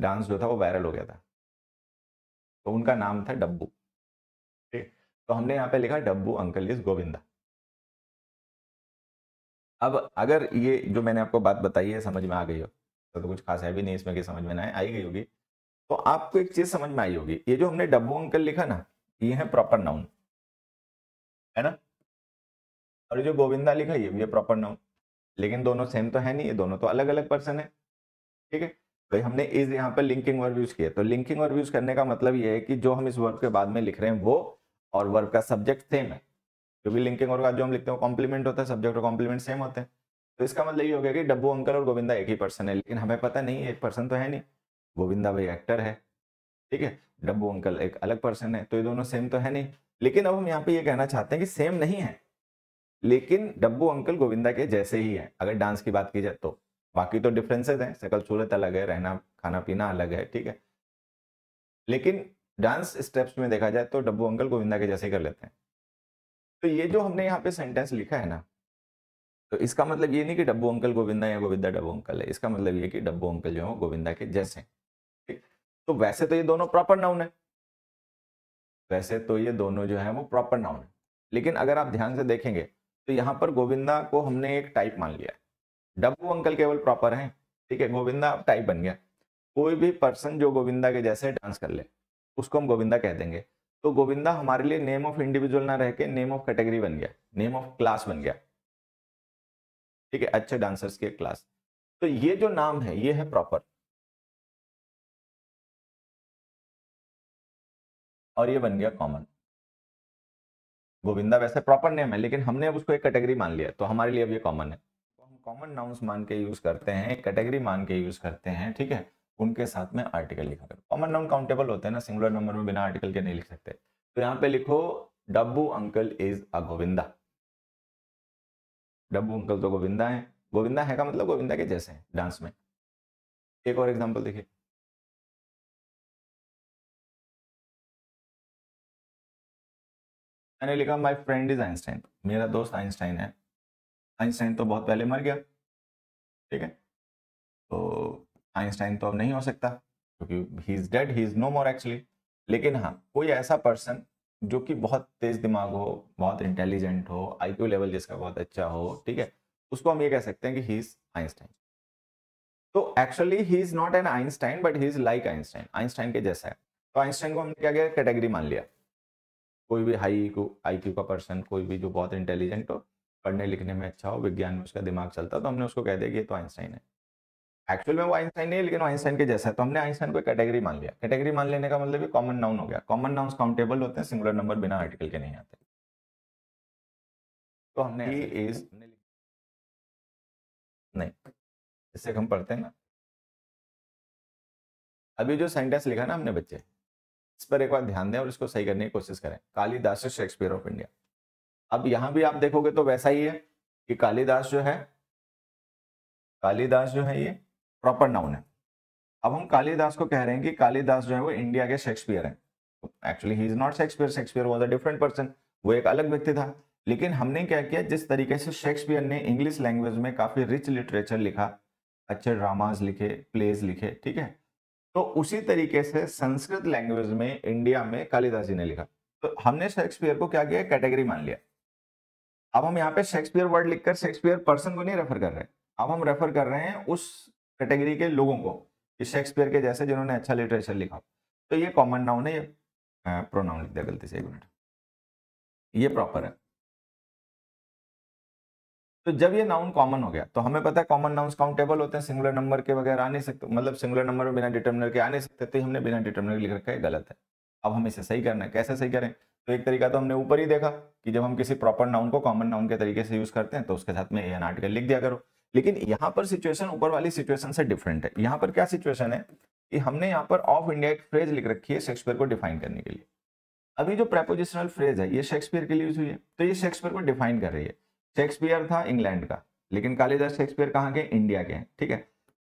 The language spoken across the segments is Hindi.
डांस जो था वो वायरल हो गया था। तो उनका नाम था डब्बू। ठीक? तो हमने यहाँ पे लिखा डब्बू अंकल इज़ गोविंदा। अब अगर ये जो मैंने आपको बात बताई है समझ में आ गई हो। तो, तो कुछ खास है भी नहीं इसमें कि समझ में ना आई गई होगी। तो आपको एक चीज़ समझ में आई होगी ये जो हमने डब्बू अंकल लिखा ना ये है प्रॉपर नाउन। है ना? और जो गोविंदा लिखा ये भी है प्रॉपर नाउन। लेकिन दोनों सेम तो है नहीं ये दोनों तो अलग अलग पर्सन है। ठीक है? तो हमने इस यहाँ पर लिंकिंग वर्ब यूज़ किया तो लिंकिंग वर्ब यूज़ करने का मतलब ये है कि जो हम इस वर्ब के बाद में लिख रहे हैं, वो और वर्ब का सब्जेक्ट सेम है। क्योंकि लिंकिंग वर्ब का जो हम लिखते हैं कॉम्प्लीमेंट होता है सब्जेक्ट और कॉम्प्लीमेंट सेम होते हैं। तो इसका मतलब ये हो गया कि डब्बू अंकल और गोविंदा एक ही पर्सन है, लेकिन हमें पता नहीं, एक पर्सन तो है नहीं। गोविंदा भाई एक्टर है, ठीक है? डब्बू अंकल एक अलग पर्सन है तो ये दोनों सेम तो है नहीं। लेकिन अब हम यहाँ पे ये कहना चाहते हैं कि सेम नहीं है, लेकिन डब्बू अंकल गोविंदा के जैसे ही है। अगर डांस की बात की जाए तो। बाकी तो डिफरेंसेस हैं शकल सूरत अलग है, रहना खाना पीना अलग है, ठीक है। लेकिन डांस स्टेप्स में देखा जाए तो डब्बू अंकल गोविंदा के जैसे कर लेते हैं। तो ये जो हमने यहाँ पे सेंटेंस लिखा है ना तो इसका मतलब ये नहीं कि डब्बू अंकल गोविंदा या गोविंदा डब्बू अंकल है, इसका मतलब ये कि डब्बू अंकल जो है गोविंदा के जैसे ठीक। तो वैसे तो ये दोनों प्रॉपर नाउन है। वैसे तो ये दोनों जो है वो प्रॉपर नाउन है। लेकिन अगर आप ध्यान से देखेंगे तो यहाँ पर गोविंदा को हमने एक टाइप मान लिया डब्बू अंकल केवल प्रॉपर है, ठीक है, गोविंदा अब टाइप बन गया। कोई भी पर्सन जो गोविंदा के जैसे डांस कर ले, उसको हम गोविंदा कह देंगे। तो गोविंदा हमारे लिए नेम ऑफ़ इंडिविजुअल ना रह के नेम ऑफ़ कैटेगरी बन गया नेम ऑफ़ क्लास बन गया। ठीक है, अच्छे डांसर्स के क्लास तो ये जो नाम है, ये है प्रॉपर और ये बन गया कॉमन गोविंदा वैसे प्रॉपर नेम है, लेकिन हमने अब उसको एक कैटेगरी मान लिया तो हमारे लिए अब ये कॉमन है। कॉमन नाउन्स मान के यूज़ करते हैं कैटेगरी मान के यूज़ करते हैं, ठीक है? उनके साथ में आर्टिकल लिखा करो। कॉमन नाउन काउंटेबल होते हैं ना सिंगुलर नंबर में बिना आर्टिकल के नहीं लिख सकते। तो यहाँ पे लिखो, Dabbu uncle is a Govinda. Dabbu uncle तो गोविंदा है। गोविंदा है का मतलब गोविंदा के जैसे हैं डांस में। एक और एग्जांपल देखिए। मैंने लिखा माय फ्रेंड इज़ आइंस्टाइन मेरा दोस्त आइंस्टाइन है। आइंस्टाइन तो बहुत पहले मर गया। ठीक है? तो आइंस्टाइन तो अब नहीं हो सकता, क्योंकि he is dead he is no more actually लेकिन हाँ कोई ऐसा पर्सन जो कि बहुत तेज दिमाग हो, बहुत इंटेलिजेंट हो आईक्यू लेवल जिसका बहुत अच्छा हो, ठीक है? उसको हम ये कह सकते हैं कि ही इज़ आइंस्टाइन तो actually he is not an Einstein but he is like Einstein Einstein के जैसा है। तो आइंस्टाइन को हमने क्या किया? कैटेगरी मान लिया। कोई भी हाई आई क्यू का पर्सन कोई भी जो बहुत इंटेलिजेंट हो पढ़ने लिखने में अच्छा हो विज्ञान में उसका दिमाग चलता तो हमने उसको कह दिया कि ये तो आइंस्टाइन है। एक्चुअल में वो आइंस्टाइन नहीं है लेकिन आइंस्टाइन के जैसा है। तो हमने आइंस्टाइन को कैटेगरी मान लिया। कैटेगरी मान लेने का मतलब कॉमन नाउन हो गया। कॉमन नाउन काउंटेबल होते हैं सिंगुलर नंबर बिना आर्टिकल के नहीं आते। तो हमने इज़ नहीं। इससे हम पढ़ते हैं ना। अभी जो सेंटेंस लिखा ना हमने बच्चे इस पर एक बार ध्यान दें और इसको सही करने की कोशिश करें। Kalidas Shakespeare of India. अब यहाँ भी आप देखोगे तो वैसा ही है कि कालिदास जो है, कालिदास जो है ये प्रॉपर नाउन है। अब हम कालिदास को कह रहे हैं कि कालिदास जो है वो इंडिया के शेक्सपियर है। Actually he is not Shakespeare Shakespeare was a different person वो एक अलग व्यक्ति था। लेकिन हमने क्या किया, जिस तरीके से शेक्सपियर ने इंग्लिश लैंग्वेज में काफ़ी रिच लिटरेचर लिखा, अच्छे ड्रामाज लिखे प्लेज लिखे, ठीक है? तो उसी तरीके से संस्कृत लैंग्वेज में इंडिया में कालिदास जी ने लिखा। तो हमने शेक्सपियर को क्या किया? कैटेगरी मान लिया। अब हम यहाँ पे शेक्सपियर वर्ड लिखकर शेक्सपियर पर्सन को नहीं रेफर कर रहे अब हम रेफर कर रहे हैं उस कैटेगरी के लोगों को शेक्सपियर के जैसे जिन्होंने अच्छा लिटरेचर लिखा। तो ये कॉमन नाउन है, ये प्रोनाउन लिख दिया गलती से एक मिनट ये प्रॉपर है। तो जब ये नाउन कॉमन हो गया तो हमें पता है कॉमन नाउन काउंटेबल होते हैं सिंगुलर नंबर के वगैरह आ नहीं सकते। मतलब सिंगुलर नंबर में बिना डिटर्मिनर के आ नहीं सकते तो हमने बिना डिटर्मिनर लिख रखा है गलत है। अब हम इसे सही करना है। कैसे सही करें? तो एक तरीका तो हमने ऊपर ही देखा कि जब हम किसी प्रॉपर नाउन को कॉमन नाउन के तरीके से यूज़ करते हैं तो उसके साथ में एन आर्टिकल लिख दिया करो। लेकिन यहाँ पर सिचुएशन ऊपर वाली सिचुएशन से डिफरेंट है। यहाँ पर क्या सिचुएशन है कि हमने यहाँ पर ऑफ़ इंडिया एक फ्रेज लिख रखी है शेक्सपियर को डिफाइन करने के लिए। अभी जो प्रेपोजिशनल फ्रेज है, ये शेक्सपियर के लिए यूज़ हुई है। तो ये शेक्सपियर को डिफाइन कर रही है। शेक्सपियर था इंग्लैंड का, लेकिन कालिदास शेक्सपियर कहाँ के? इंडिया के हैं, ठीक है?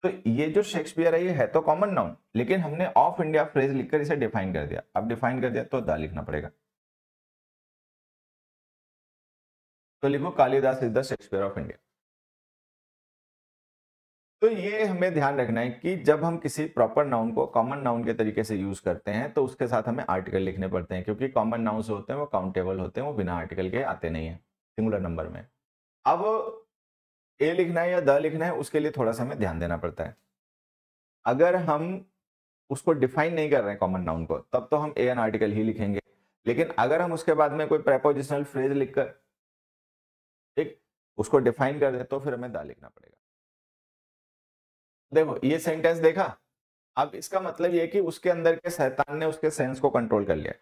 तो ये जो शेक्सपियर है, ये है तो कॉमन नाउन लेकिन हमने ऑफ़ इंडिया फ्रेज लिखकर इसे डिफाइन कर दिया। अब डिफाइन कर दिया तो दा लिखना पड़ेगा। तो लिखो Kalidas is the Shakespeare of India. तो ये हमें ध्यान रखना है कि जब हम किसी प्रॉपर नाउन को कॉमन नाउन के तरीके से यूज़ करते हैं तो उसके साथ हमें आर्टिकल लिखने पड़ते हैं, क्योंकि कॉमन नाउन्स होते हैं, वो काउंटेबल होते हैं, वो बिना आर्टिकल के आते नहीं है सिंगुलर नंबर में। अब ए लिखना है या द लिखना है, उसके लिए थोड़ा सा हमें ध्यान देना पड़ता है। अगर हम उसको डिफाइन नहीं कर रहे हैं कॉमन नाउन को, तब तो हम ए एन आर्टिकल ही लिखेंगे। लेकिन अगर हम उसके बाद में कोई प्रेपोजिशनल फ्रेज लिखकर ठीक? उसको डिफाइन कर दे तो फिर हमें द लिखना पड़ेगा। देखो, ये सेंटेंस देखा? अब इसका मतलब ये कि उसके अंदर के शैतान ने उसके सेंस को कंट्रोल कर लिया।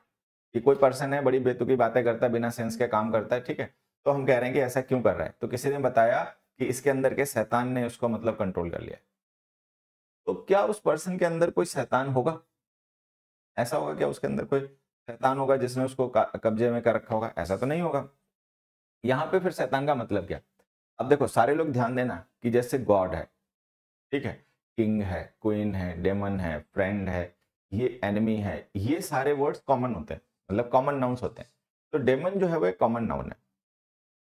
कि कोई पर्सन है, बड़ी बेतुकी बातें करता है, बिना सेंस के काम करता है, ठीक है? तो हम कह रहे हैं कि ऐसा क्यों कर रहा है? तो किसी ने बताया कि इसके अंदर के शैतान ने उसको मतलब कंट्रोल कर लिया। तो क्या उस पर्सन के अंदर कोई शैतान होगा? ऐसा होगा क्या उसके अंदर कोई शैतान होगा जिसने उसको कब्जे में कर रखा होगा? ऐसा तो नहीं होगा। यहाँ पे फिर शैतान का मतलब क्या? अब देखो, सारे लोग ध्यान देना कि जैसे गॉड है, ठीक है? किंग है क्वीन है डेमन है फ्रेंड है, ये एनिमी है, ये सारे वर्ड्स कॉमन होते हैं मतलब कॉमन नाउन्स होते हैं। तो डेमन जो है वो एक कॉमन नाउन है।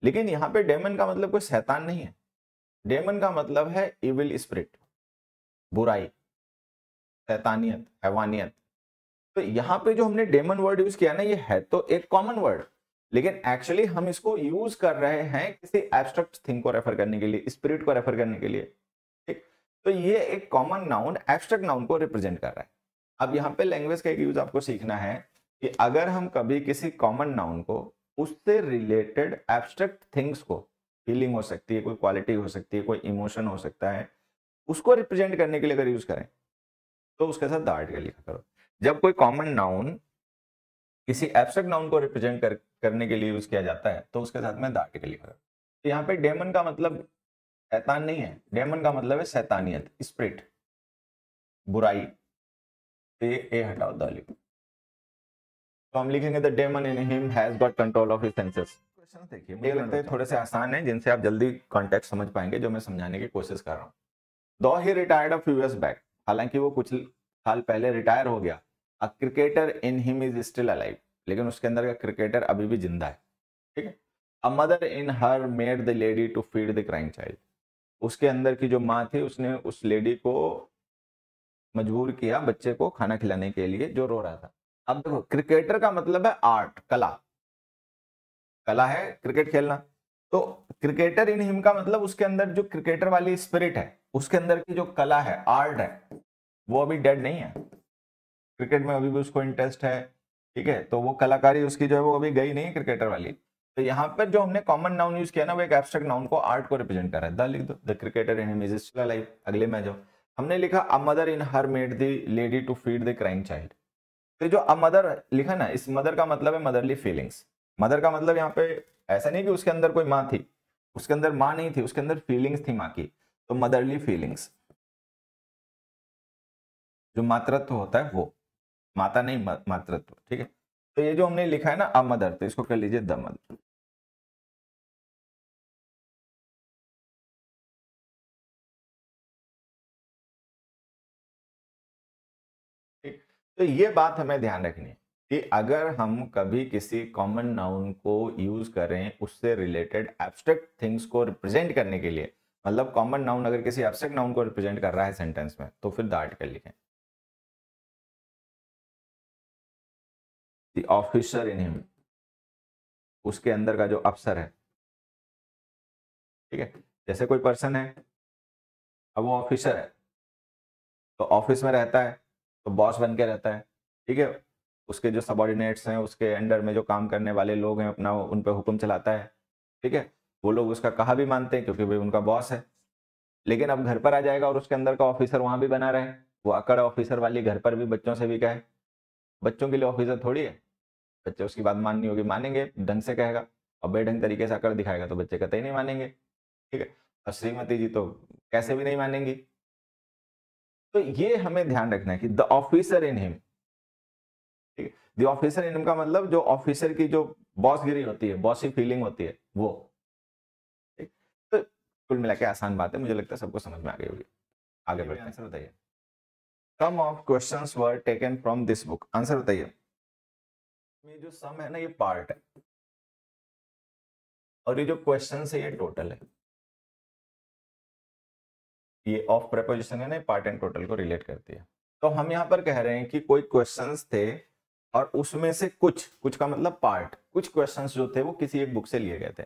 लेकिन यहाँ पे डेमन का मतलब कोई शैतान नहीं है। डेमन का मतलब है इविल स्पिरिट बुराई, शैतानियत, हैवानियत। तो यहाँ पे जो हमने डेमन वर्ड यूज़ किया ना, ये है तो एक कॉमन वर्ड लेकिन एक्चुअली हम इसको यूज़ कर रहे हैं किसी एब्स्ट्रक्ट थिंग को रेफर करने के लिए स्पिरिट को रेफर करने के लिए, ठीक? तो ये एक कॉमन नाउन एब्स्ट्रैक्ट नाउन को रिप्रेजेंट कर रहा है। अब यहाँ पे लैंग्वेज का एक यूज़ आपको सीखना है कि अगर हम कभी किसी कॉमन नाउन को, उससे रिलेटेड एब्स्ट्रैक्ट थिंग्स को फीलिंग हो सकती है, कोई क्वालिटी हो सकती है, कोई इमोशन हो सकता है, उसको रिप्रेजेंट करने के लिए अगर यूज़ करें तो उसके साथ द आर्टिकल लिखा करो। जब कोई कॉमन नाउन किसी एब्स्ट्रैक्ट नाउन को रिप्रेजेंट कर, करने के लिए यूज़ किया जाता है तो उसके साथ में द आर्टिकल तो यहाँ पे डेमन का मतलब शैतान नहीं है डेमन का मतलब है शैतानियत स्प्रिट बुराई। ए ए हटाओ द लिखो तो हम लिखेंगे the demon in him has got control of his senses question देखिए मुझे लगता है थोड़े से आसान है जिनसे आप जल्दी कॉन्टेक्ट समझ पाएँगे जो मैं समझाने की कोशिश कर रहा हूँ। दो ही retired a few years back हालाँकि वो कुछ साल पहले रिटायर हो गया a cricketer in him is still alive लेकिन उसके अंदर का क्रिकेटर अभी भी ज़िंदा है। ठीक है? A mother in her made the lady to feed the crying child उसके अंदर की जो माँ थी, उसने उस लेडी को मजबूर किया बच्चे को खाना खिलाने के लिए जो रो रहा था। अब देखो क्रिकेटर का मतलब है आर्ट कला। कला है क्रिकेट खेलना। तो क्रिकेटर इन हिम का मतलब उसके अंदर जो क्रिकेटर वाली स्पिरिट है, उसके अंदर की जो कला है आर्ट है, वो अभी डेड नहीं है। क्रिकेट में अभी भी उसको इंटरेस्ट है, ठीक है? तो वो कलाकारी उसकी जो है वो अभी गई नहीं क्रिकेटर वाली। तो यहाँ पर जो हमने कॉमन नाउन यूज़ किया ना, वो एक एब्स्ट्रैक्ट नाउन को आर्ट को रिप्रेजेंट कर रहा है। द लिख दो the cricketer in him is still alive अगले में जो हमने लिखा a mother in her made the lady to feed the crying child तो जो अ मदर लिखा ना, इस मदर का मतलब है मदरली फीलिंग्स मदर का मतलब यहाँ पे ऐसा नहीं कि उसके अंदर कोई माँ थी। उसके अंदर माँ नहीं थी, उसके अंदर फीलिंग्स थी माँ की। तो मदरली फीलिंग्स जो मातृत्व होता है वो। माता नहीं मातृत्व, ठीक है? तो ये जो हमने लिखा है ना अ मदर तो इसको कर लीजिए द मदर तो ये बात हमें ध्यान रखनी है कि अगर हम कभी किसी कॉमन नाउन को यूज़ करें, उससे रिलेटेड एब्स्ट्रैक्ट थिंग्स को रिप्रेजेंट करने के लिए मतलब कॉमन नाउन अगर किसी एब्स्ट्रैक्ट नाउन को रिप्रेजेंट कर रहा है सेंटेंस में तो फिर द आर्टिकल लिखें। ऑफिसर इन हिम उसके अंदर का जो अफसर है, ठीक है? जैसे कोई पर्सन है, अब वो ऑफिसर है तो ऑफ़िस में रहता है तो बॉस बन के रहता है, ठीक है? उसके जो सबॉर्डिनेट्स हैं, उसके अंडर में जो काम करने वाले लोग हैं, अपना उन पर हुक्म चलाता है, ठीक है? वो लोग उसका कहा भी मानते हैं, क्योंकि भाई उनका बॉस है। लेकिन अब घर पर आ जाएगा और उसके अंदर का ऑफिसर वहाँ भी बना रहे, वो अकड़ ऑफिसर वाली घर पर भी बच्चों से भी कहे बच्चों के लिए ऑफिसर थोड़ी है। बच्चे उसकी बात माननी होगी, मानेंगे, ढंग से कहेगा, और बेढंग तरीके से अकड़ दिखाएगा तो बच्चे कहते ही, नहीं मानेंगे। ठीक है? और श्रीमती जी तो कैसे भी नहीं मानेंगी। तो ये हमें ध्यान रखना है कि द ऑफिसर इन हिम। ठीक है? द ऑफिसर इन हिम का मतलब जो ऑफिसर की जो बॉसगिरी होती है, बॉसी फीलिंग होती है, वो। ठीक? तो कुल मिला के आसान बात है, मुझे लगता है सबको समझ में आ गई होगी। आगे बढ़ते हैं। आंसर बताइए। Some of questions were taken from this book answer बताइए। में जो सम है ना, ये पार्ट है। और ये जो क्वेश्चन है, ये टोटल है। ये ऑफ़ प्रपोजिशन है ना पार्ट एंड टोटल को रिलेट करती है। तो हम यहाँ पर कह रहे हैं कि कोई क्वेश्चंस थे और उसमें से कुछ कुछ का मतलब पार्ट कुछ क्वेश्चंस जो थे वो किसी एक बुक से लिए गए थे।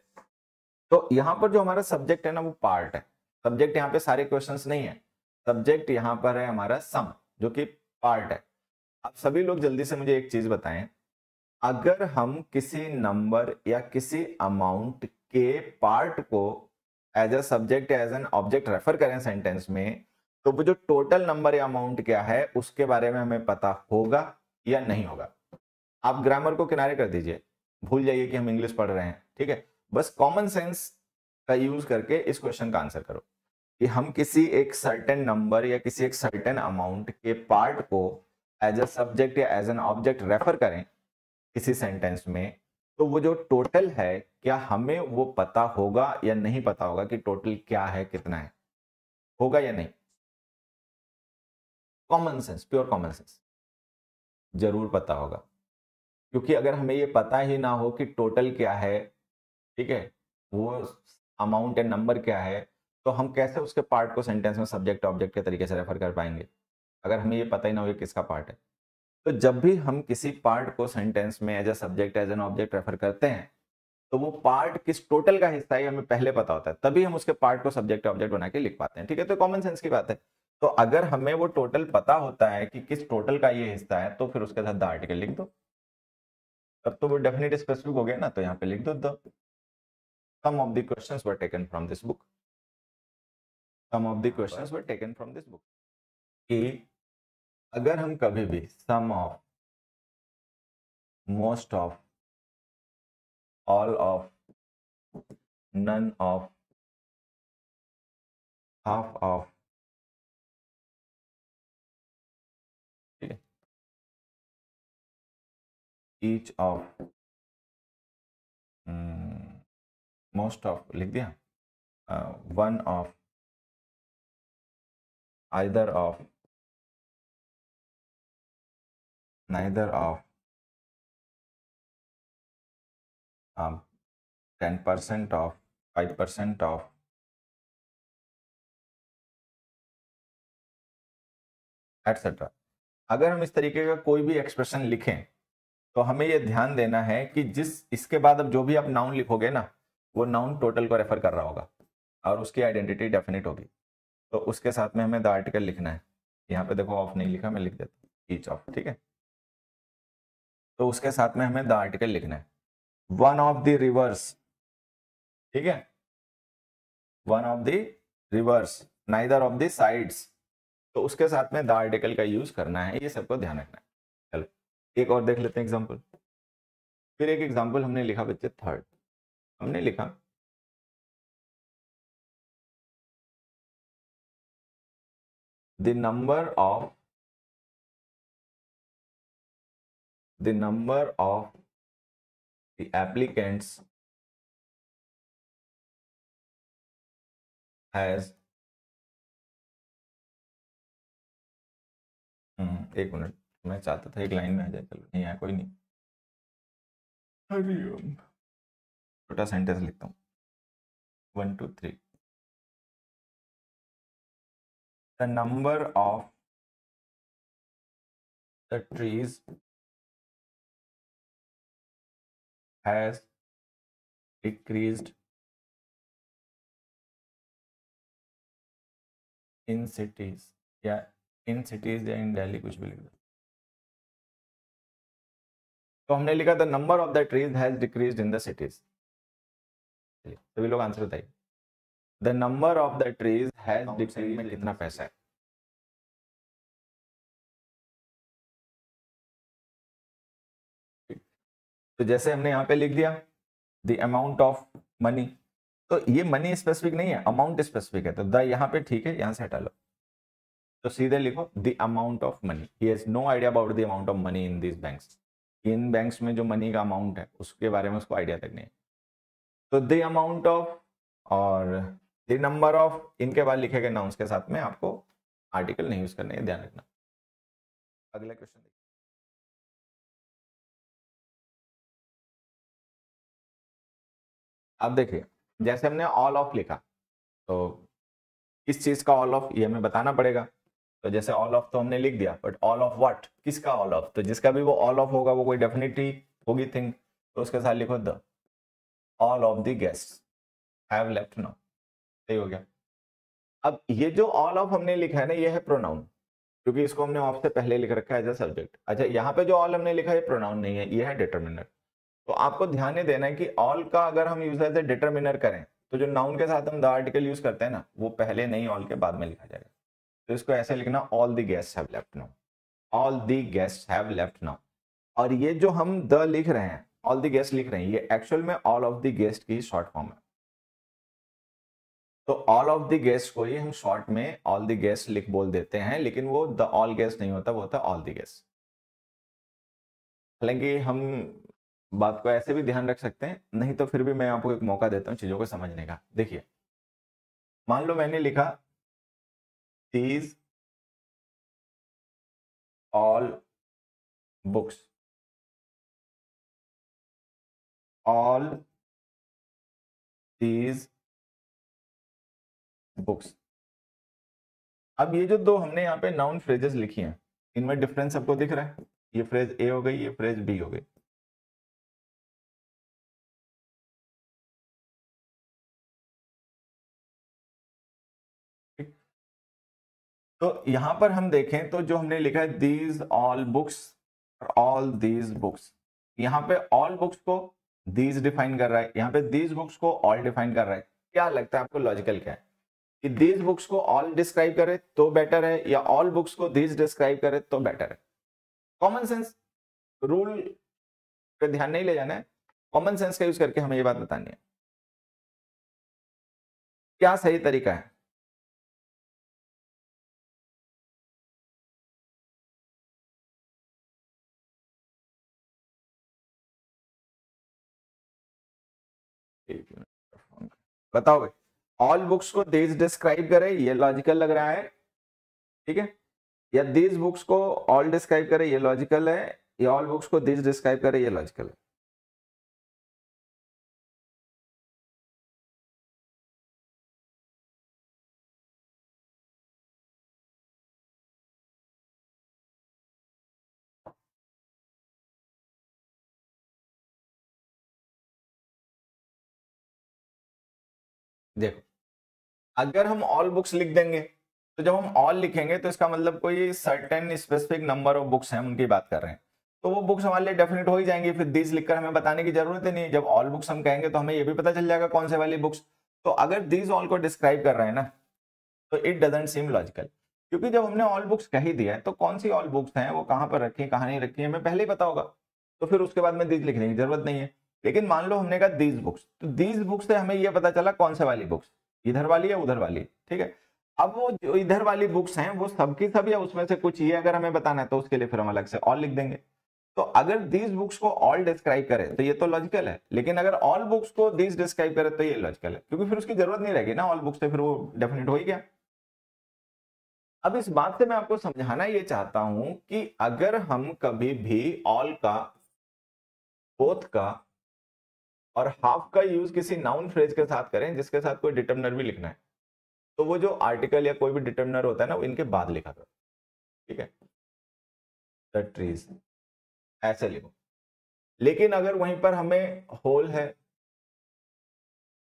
तो यहाँ पर जो हमारा सब्जेक्ट है ना, वो पार्ट है। सब्जेक्ट यहाँ पे सारे क्वेश्चंस नहीं है। सब्जेक्ट यहाँ पर है हमारा सम जो कि पार्ट है। आप सभी लोग जल्दी से मुझे एक चीज़ बताएँ। अगर हम किसी नंबर या किसी अमाउंट के पार्ट को as a subject as an object refer करें सेंटेंस में तो वो जो टोटल नंबर या अमाउंट क्या है, उसके बारे में हमें पता होगा या नहीं होगा। आप ग्रामर को किनारे कर दीजिए। भूल जाइए कि हम इंग्लिश पढ़ रहे हैं, ठीक है? बस कॉमन सेंस का यूज़ करके इस क्वेश्चन का आंसर करो। कि हम किसी एक सर्टेन नंबर या किसी एक सर्टेन अमाउंट के पार्ट को एज अ सब्जेक्ट या एज एन ऑब्जेक्ट रेफर करें किसी सेंटेंस में तो वो जो टोटल है, क्या हमें वो पता होगा या नहीं पता होगा कि टोटल क्या है, कितना है? होगा या नहीं? Common sense pure common sense ज़रूर पता होगा। क्योंकि अगर हमें ये पता ही ना हो कि टोटल क्या है, ठीक है? वो अमाउंट या नंबर क्या है तो हम कैसे उसके पार्ट को सेंटेंस में सब्जेक्ट ऑब्जेक्ट के तरीके से रेफर कर पाएँगे? अगर हमें ये पता ही ना हो किसका पार्ट है। तो जब भी हम किसी पार्ट को सेंटेंस में as a subject as an object refer करते हैं तो वो पार्ट किस टोटल का हिस्सा है हमें पहले पता होता है। तभी हम उसके पार्ट को सब्जेक्ट ऑब्जेक्ट बना के लिख पाते हैं, ठीक है? तो कॉमन सेंस की बात है। तो अगर हमें वो टोटल पता होता है कि किस टोटल का ये हिस्सा है तो फिर उसके साथ द आर्टिकल लिख दो। तब तो वो डेफिनेट स्पेसिफिक हो गया ना तो यहाँ पे लिख दो the some of the questions were taken from this book some of the questions were taken from this book कि अगर हम कभी भी some of most of all of none of half of of um, most of लिख दिया uh, one of either of neither of um, 10% of 5% of etcetera अगर हम इस तरीके का कोई भी एक्सप्रेशन लिखें तो हमें यह ध्यान देना है कि जिस इसके बाद अब जो भी आप नाउन लिखोगे ना वो नाउन टोटल को रेफर कर रहा होगा और उसकी आइडेंटिटी डेफिनेट होगी। तो उसके साथ में हमें द आर्टिकल लिखना है। यहाँ पे देखो ऑफ़ नहीं लिखा, मैं लिख देता हूँ। ईच ऑफ़ ठीक है? तो उसके साथ में हमें द आर्टिकल लिखना है। वन ऑफ़ द रिवर्स ठीक है? One of the rivers neither of the sides तो उसके साथ में द आर्टिकल का यूज़ करना है, ये सबको ध्यान रखना है। चलो, एक और देख लेते हैं एग्ज़ाम्पल फिर एक एग्ज़ाम्पल हमने लिखा बच्चे थर्ड हमने लिखा the number of the number of the applicants has hmm, एक मिनट मैं चाहता था एक लाइन में आ जाए चलो नहीं आया कोई नहीं। हरिओम। छोटा सेंटेंस लिखता हूँ। One two three the number of the trees has decreased in cities या इन सिटीज़ या इन दिल्ली कुछ भी लिख दो। तो हमने लिखा the number of the trees has decrease in the cities सभी लोग आंसर बताइए। The number of the trees has decrease में कितना पैसा है? तो जैसे हमने यहाँ पे लिख दिया द अमाउंट ऑफ़ मनी तो ये मनी स्पेसिफिक नहीं है अमाउंट स्पेसिफिक है। तो द यहाँ पे ठीक है यहाँ से हटा लो। तो सीधे लिखो the amount of money he has no idea about the amount of money in this banks in banks में जो मनी का अमाउंट है उसके बारे में उसको आइडिया तक नहीं है। तो द अमाउंट ऑफ़ और द नंबर ऑफ़ इनके बाद लिखे गए नाउंस के साथ में आपको आर्टिकल नहीं यूज़ करने ध्यान रखना। अगला क्वेश्चन अब देखिए, जैसे हमने ऑल ऑफ़ लिखा तो किस चीज़ का ऑल ऑफ़ ये हमें बताना पड़ेगा। तो जैसे ऑल ऑफ़ तो हमने लिख दिया बट ऑल ऑफ़ व्हाट किसका ऑल ऑफ़ तो जिसका भी वो ऑल ऑफ़ होगा, वो कोई डेफिनेटली होगी थिंग तो उसके साथ लिखो the all of the guest have left now सही हो गया। अब ये जो ऑल ऑफ़ हमने लिखा है ना, ये है प्रोनाउन क्योंकि इसको हमने ऑफ़ से पहले लिख रखा है एज अ सब्जेक्ट अच्छा यहाँ पे जो ऑल हमने लिखा है प्रोनाउन नहीं है, ये है डिटर्मिनर तो आपको ध्यान देना है कि ऑल का अगर हम यूज़ एज ए डिटर्मिनर करें तो जो नाउन के साथ हम द आर्टिकल यूज़ करते हैं ना, वो पहले नहीं ऑल के बाद में लिखा जाएगा। तो इसको ऐसे लिखना all the guest have left now all the guest have left now और ये जो हम द लिख रहे हैं ऑल द गेस्ट लिख रहे हैं, ये एक्चुअल में ऑल ऑफ़ द गेस्ट की शॉर्ट फॉर्म है। तो ऑल ऑफ़ द गेस्ट को ही हम शॉर्ट में ऑल द गेस्ट लिख बोल देते हैं, लेकिन वो द ऑल गेस्ट नहीं होता, वो होता ऑल द गेस्ट हालाँकि हम बात को ऐसे भी ध्यान रख सकते हैं, नहीं तो फिर भी मैं आपको एक मौका देता हूँ चीज़ों को समझने का। देखिए, मान लो मैंने लिखा these all books all these books. अब ये जो दो हमने यहाँ पे नाउन फ्रेजेस लिखी हैं, इनमें डिफरेंस आपको दिख रहा है? ये फ्रेज ए हो गई, ये फ्रेज बी हो गई। तो यहाँ पर हम देखें तो जो हमने लिखा है these all books all these books यहाँ पे ऑल बुक्स को दीज डिफाइन कर रहा है, यहाँ पे दीज बुक्स को ऑल डिफाइन कर रहा है। क्या लगता है आपको लॉजिकल क्या है? कि दीज बुक्स को ऑल डिस्क्राइब करे तो बेटर है, या ऑल बुक्स को दीज डिस्क्राइब करे तो बेटर है। कॉमन सेंस रूल पे ध्यान नहीं ले जाना है। कॉमन सेंस का यूज़ करके हमें ये बात बतानी है। क्या सही तरीका है? बताओ भाई। ऑल बुक्स को दिस डिस्क्राइब करे, ये लॉजिकल लग रहा है, ठीक है? या दिस बुक्स को ऑल डिस्क्राइब करे, ये लॉजिकल है, या ऑल बुक्स को दिस डिस्क्राइब करे, ये लॉजिकल है। देखो। अगर हम ऑल बुक्स लिख देंगे तो जब हम ऑल लिखेंगे तो इसका मतलब कोई certain specific number of books हैं उनकी बात कर रहे हैं। तो वो बुक्स हमारे लिए डेफिनेट हो ही जाएँगी, फिर दिस लिखकर हमें बताने की ज़रूरत ही नहीं जब ऑल बुक्स हम कहेंगे तो हमें ये भी पता चल जाएगा कौन से वाली बुक्स तो अगर दिस ऑल को डिस्क्राइब कर रहे हैं ना तो इट डजेंट सीम लॉजिकल क्योंकि जब हमने ऑल बुक्स कह ही दिया है तो कौन सी ऑल बुक्स हैं, वो कहाँ पर रखी है, कहाँ नहीं रखी है, हमें पहले ही पता होगा। तो फिर उसके बाद में दिस लिखने की ज़रूरत नहीं है। लेकिन मान लो हमने कहा दीज बुक्स तो दीज बुक्स से हमें यह पता चला कौन से वाली बुक्स इधर वाली या उधर वाली, ठीक है? अब वो जो इधर वाली बुक्स हैं, वो सबकी सब या उसमें से कुछ ये अगर हमें बताना है तो उसके लिए फिर हम अलग से ऑल लिख देंगे। तो अगर दीज बुक्स को ऑल डिस्क्राइब करे तो ये तो लॉजिकल है, लेकिन अगर ऑल बुक्स को दीज डिस्क्राइब करे तो ये लॉजिकल है, क्योंकि फिर उसकी ज़रूरत नहीं रहेगी ना ऑल बुक्स से, फिर वो डेफिनेट हो ही गया। अब इस बात से मैं आपको समझाना ये चाहता हूँ कि अगर हम कभी भी ऑल का बोथ का और हाफ़ का यूज़ किसी नाउन फ्रेज के साथ करें, जिसके साथ कोई डिटर्मिनर भी लिखना है। तो वो जो आर्टिकल या कोई भी डिटर्मिनर होता है ना, वो इनके बाद लिखा करो। ठीक है? द ट्रीज ऐसे लिखो। लेकिन अगर वहीं पर हमें होल है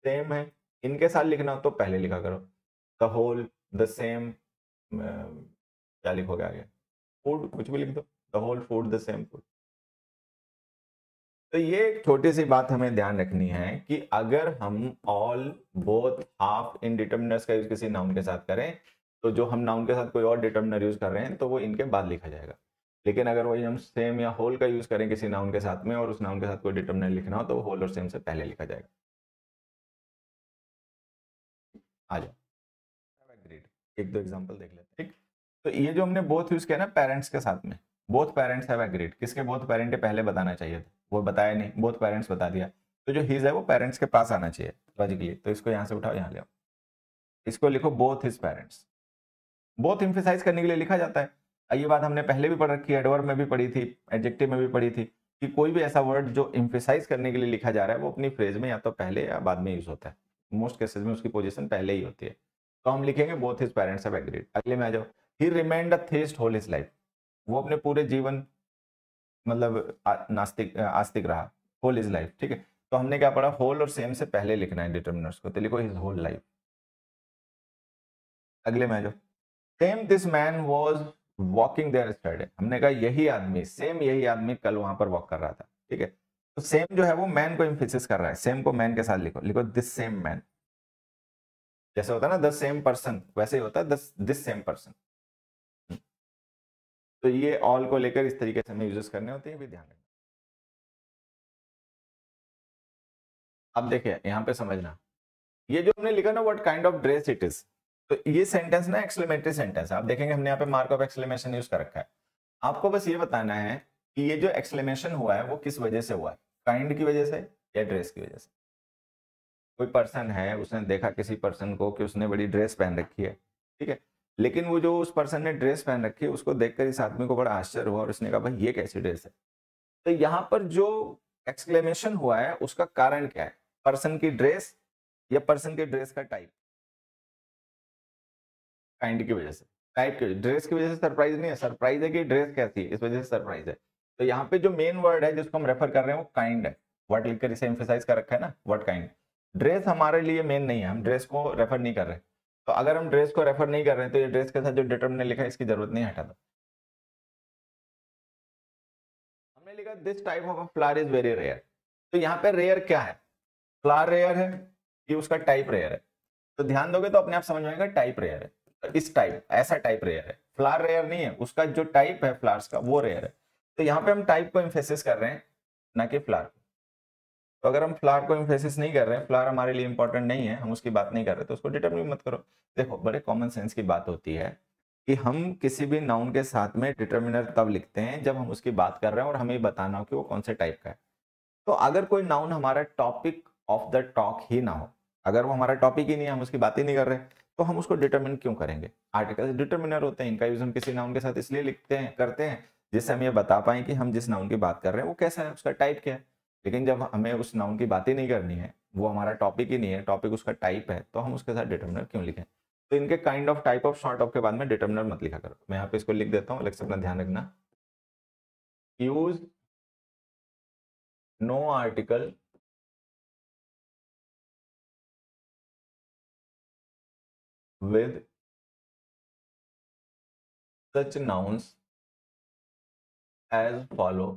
सेम है, इनके साथ लिखना तो पहले लिखा करो। द होल द सेम क्या लिखोगे आगे? फ़ूड कुछ भी लिख दो। The whole food the same food तो ये एक छोटी सी बात हमें ध्यान रखनी है कि अगर हम ऑल बोथ हाफ़ इन डिटर्मिनर्स का यूज़ किसी नाउन के साथ करें तो जो हम नाउन के साथ कोई और डिटर्मिनर यूज़ कर रहे हैं तो वो इनके बाद लिखा जाएगा। लेकिन अगर वही हम सेम या होल का यूज़ करें किसी नाउन के साथ में और उस नाउन के साथ कोई डिटर्मिनर लिखना हो तो होल और सेम से पहले लिखा जाएगा। आ जाओ। एक दो एग्ज़ाम्पल देख लेते ठीक तो ये जो हमने बोथ यूज़ किया ना पेरेंट्स के साथ में बोथ पेरेंट्स एग्रीड किसके बोथ पेरेंट पहले बताना चाहिए था? वो बताया नहीं बोथ पेरेंट्स बता दिया। तो जो हिज है, वो पेरेंट्स के पास आना चाहिए लॉजिकली तो इसको यहाँ से उठाओ, यहाँ ले आओ। इसको लिखो both his parents both emphasize करने के लिए लिखा जाता है। ये बात हमने पहले भी पढ़ रखी है एडवर्ब में भी पढ़ी थी एडजेक्टिव में भी पढ़ी थी, कि कोई भी ऐसा वर्ड जो इम्फेसाइज करने के लिए लिखा जा रहा है, वो अपनी फ्रेज में या तो पहले या बाद में यूज़ होता है। मोस्ट केसेस में उसकी पोजीशन पहले ही होती है। तो हम लिखेंगे both his parents have agreed अगले में आ जाओ। He remained a theist whole his life वो अपने पूरे जीवन मतलब नास्तिक आस्तिक रहा होल इज़ लाइफ ठीक है? तो हमने क्या पढ़ा? होल और सेम से पहले लिखना है डिटर्मिनर्स को तो लिखो हिज होल लाइफ अगले में जाओ। Same this man was walking there study हमने कहा यही आदमी सेम यही आदमी कल वहाँ पर वॉक कर रहा था, ठीक है? तो सेम जो है वो मैन को इम्फिसिस कर रहा है। सेम को मैन के साथ लिखो। लिखो दिस सेम मैन जैसे होता है ना द सेम पर्सन वैसे ही होता है दिस सेम पर्सन तो ये ऑल को लेकर इस तरीके से हमें यूजेस करने होते हैं भी ध्यान रखना। अब देखिए, यहाँ पे समझना। ये जो हमने लिखा ना what kind of dress it is तो ये सेंटेंस ना एक्सक्लेमेटरी सेंटेंस है। आप देखेंगे, हमने यहाँ पे मार्क ऑफ़ एक्सक्लेमेशन यूज़ कर रखा है। आपको बस ये बताना है कि ये जो एक्सक्लेमेशन हुआ है, वो किस वजह से हुआ है? काइंड की वजह से या ड्रेस की वजह से? कोई पर्सन है, उसने देखा किसी पर्सन को कि उसने बड़ी ड्रेस पहन रखी है, ठीक है? लेकिन वो जो उस पर्सन ने ड्रेस पहन रखी है, उसको देखकर इस आदमी को बड़ा आश्चर्य हुआ और उसने कहा, भाई, ये कैसी ड्रेस है? तो यहाँ पर जो एक्सक्लेमेशन हुआ है, उसका कारण क्या है? पर्सन की ड्रेस या पर्सन के ड्रेस का टाइप काइंड की वजह से। टाइप की ड्रेस की वजह से सरप्राइज़ नहीं है। सरप्राइज़ है कि ड्रेस कैसी है। इस वजह से सरप्राइज़ है। तो यहाँ पे जो मेन वर्ड है, जिसको हम रेफर कर रहे हैं, वो काइंड है। वर्ड लिखकर इसे एम्फेसाइज कर रखा है ना? वर्ड काइंड ड्रेस हमारे लिए मेन नहीं है। हम ड्रेस को रेफर नहीं कर रहे। तो अगर हम ड्रेस को रेफर नहीं कर रहे हैं तो ये ड्रेस के साथ जो डिटर्मिनेंट लिखा है, इसकी ज़रूरत नहीं हटा दो। हमने लिखा this type of flower is very rare तो यहाँ पे रेयर क्या है? फ्लावर रेयर है कि उसका टाइप रेयर है। तो ध्यान दोगे तो अपने आप समझ में आएगा टाइप रेयर है। तो इस टाइप ऐसा टाइप रेयर है। फ्लावर रेयर नहीं है, उसका जो टाइप है फ्लावर्स का, वो रेयर है। तो यहाँ पे हम टाइप को इम्फेसिस कर रहे हैं, ना कि फ्लावर तो अगर हम फ्लावर को इम्फेसिस नहीं कर रहे हैं फ्लावर हमारे लिए इंपॉर्टेंट नहीं है, हम उसकी बात नहीं कर रहे तो उसको डिटर्मिन मत करो। देखो, बड़े कॉमन सेंस की बात होती है कि हम किसी भी नाउन के साथ में डिटर्मिनर तब लिखते हैं जब हम उसकी बात कर रहे हैं और हमें बताना हो कि वो कौन से टाइप का है। तो अगर कोई नाउन हमारा टॉपिक ऑफ़ द टॉक ही ना हो, अगर वो हमारा टॉपिक ही नहीं है, हम उसकी बात ही नहीं कर रहे तो हम उसको डिटर्मिन क्यों करेंगे? आर्टिकल डिटर्मिनर होते हैं, इनका यूज़ हम किसी नाउन के साथ इसलिए लिखते हैं, करते हैं, जिससे हम ये बता पाए कि हम जिस नाउन की बात कर रहे हैं, वो कैसा है, उसका टाइप क्या है। लेकिन जब हमें उस नाउन की बात ही नहीं करनी है, वो हमारा टॉपिक ही नहीं है टॉपिक उसका टाइप है तो हम उसके साथ डिटर्मिनर क्यों लिखें? तो इनके kind of type of short of के बाद में डिटर्मिनर मत लिखा करो। मैं यहाँ पे इसको लिख देता हूँ अलग से अपना ध्यान रखना। Use no article with such nouns as follow.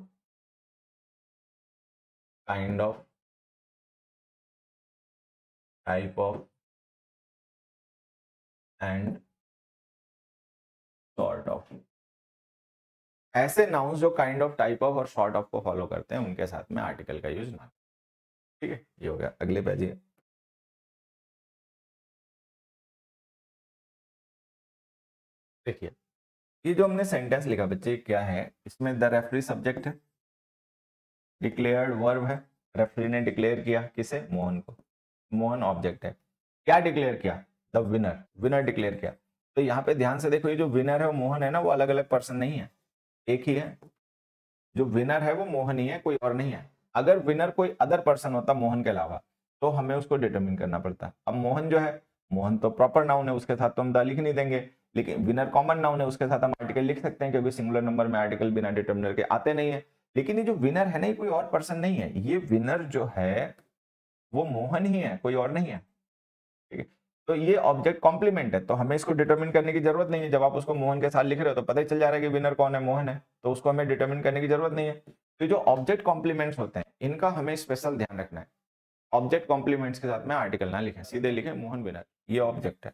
Kind of type of and sort of. ऐसे नाउन्स जो काइंड ऑफ़ टाइप ऑफ़ और शॉर्ट ऑफ़ को फॉलो करते हैं, उनके साथ में आर्टिकल का यूज़ ना ठीक है? ये हो गया। अगले पेज देखिए, ये जो हमने सेंटेंस लिखा बच्चे, क्या है? इसमें द रेफरी सब्जेक्ट है। डिक्लेयर्ड वर्ब है। रेफरी ने डिक्लेयर किया किसे? मोहन को। मोहन ऑब्जेक्ट है। क्या डिक्लेयर किया? द विनर विनर डिक्लेयर किया। तो यहाँ पे ध्यान से देखो, ये जो विनर है वो मोहन है ना, वो अलग अलग पर्सन नहीं है। एक ही है। जो विनर है वो मोहन ही है, कोई और नहीं है। अगर विनर कोई अदर पर्सन होता मोहन के अलावा तो हमें उसको डिटरमिन करना पड़ता। अब मोहन जो है, मोहन तो प्रॉपर नाउन है, उसके साथ तो हम द लिख नहीं देंगे। लेकिन विनर कॉमन नाउन है, उसके साथ हम आर्टिकल लिख सकते हैं, क्योंकि सिंगुलर नंबर में आर्टिकल बिना डिटर्मिनर के आते नहीं है। लेकिन ये जो विनर है ना, ये कोई और पर्सन नहीं है। ये विनर जो है, वो मोहन ही है, कोई और नहीं है। ठीक है? तो ये ऑब्जेक्ट कॉम्प्लीमेंट है तो हमें इसको डिटर्मिन करने की ज़रूरत नहीं है। जब आप उसको मोहन के साथ लिख रहे हो तो पता ही चल जा रहा है कि विनर कौन है, मोहन है तो उसको हमें डिटर्मिन करने की ज़रूरत नहीं है। तो जो ऑब्जेक्ट कॉम्प्लीमेंट्स होते हैं, इनका हमें स्पेशल ध्यान रखना है। ऑब्जेक्ट कॉम्प्लीमेंट्स के साथ में आर्टिकल ना लिखें, सीधे लिखें, मोहन विनर ये ऑब्जेक्ट है।